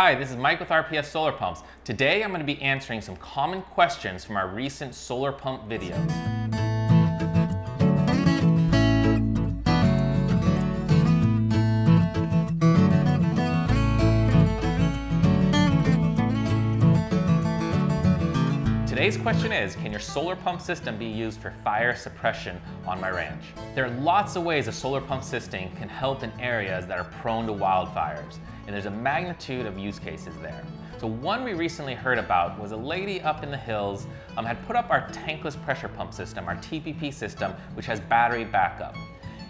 Hi, this is Mike with RPS Solar Pumps. Today I'm going to be answering some common questions from our recent solar pump videos. Today's question is, can your solar pump system be used for fire suppression on my ranch? There are lots of ways a solar pump system can help in areas that are prone to wildfires, and there's a magnitude of use cases there. So one we recently heard about was a lady up in the hills um, had put up our tankless pressure pump system, our TPP system, which has battery backup.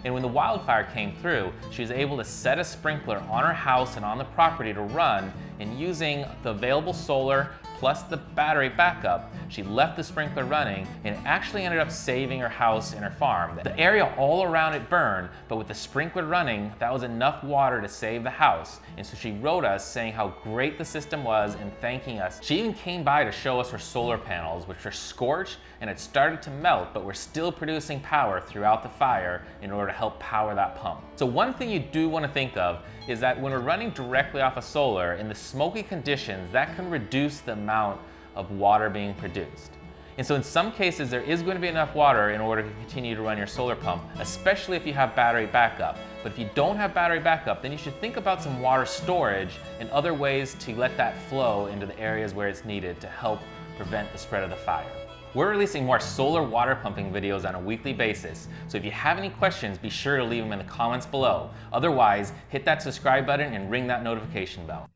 And when the wildfire came through, she was able to set a sprinkler on her house and on the property to run, and using the available solar plus the battery backup, she left the sprinkler running and actually ended up saving her house and her farm. The area all around it burned, but with the sprinkler running, that was enough water to save the house. And so she wrote us saying how great the system was and thanking us. She even came by to show us her solar panels, which were scorched and had started to melt, but were still producing power throughout the fire in order to help power that pump. So one thing you do want to think of is that when we're running directly off of solar, in the smoky conditions, that can reduce the amount of water being produced. And so in some cases, there is going to be enough water in order to continue to run your solar pump, especially if you have battery backup. But if you don't have battery backup, then you should think about some water storage and other ways to let that flow into the areas where it's needed to help prevent the spread of the fire. We're releasing more solar water pumping videos on a weekly basis, so if you have any questions, be sure to leave them in the comments below. Otherwise, hit that subscribe button and ring that notification bell.